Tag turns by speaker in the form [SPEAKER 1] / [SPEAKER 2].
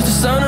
[SPEAKER 1] seems the sun